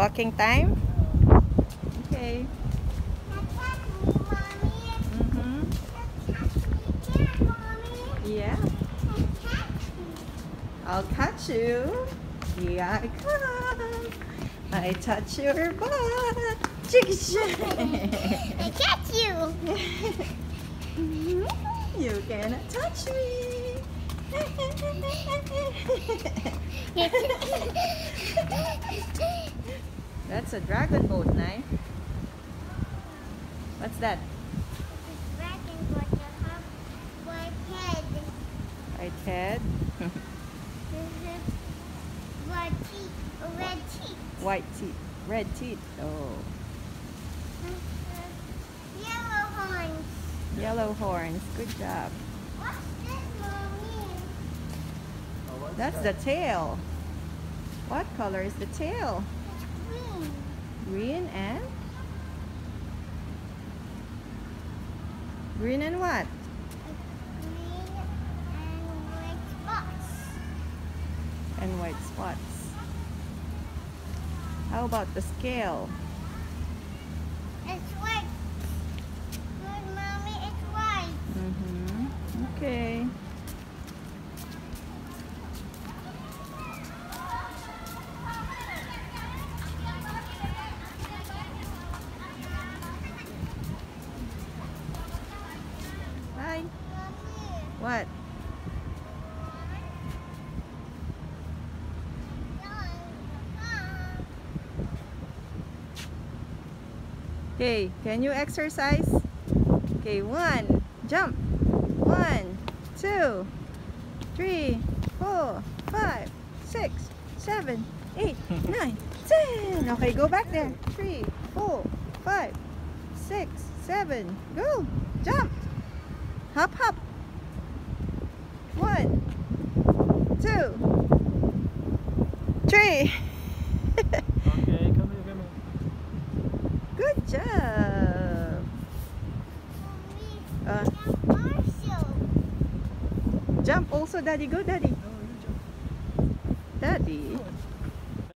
Walking time? Okay. Mm-hmm. Yeah. I'll catch you. Here I come. I touch your butt. I catch you. you cannot touch me. That's a dragon boat, Nai. What's that? It's a dragon got a half white head. Right head. Red teeth. Red teeth. White teeth. Red teeth. Oh. Yellow horns. Yellow horns. Good job. What's this, mommy? That's the tail. What color is the tail? Green. And? Green and what? Green and white spots. And white spots. How about the scale? What? Okay, can you exercise? Okay, one, jump. One, two, three, four, five, six, seven, eight, nine, ten. Okay, go back there. Three, four, five, six, seven. Go, jump. Hop, hop. One, two, three. Okay, come here, come here. Good job. Uh, jump also, Daddy. Go, Daddy. No, you jump. Daddy.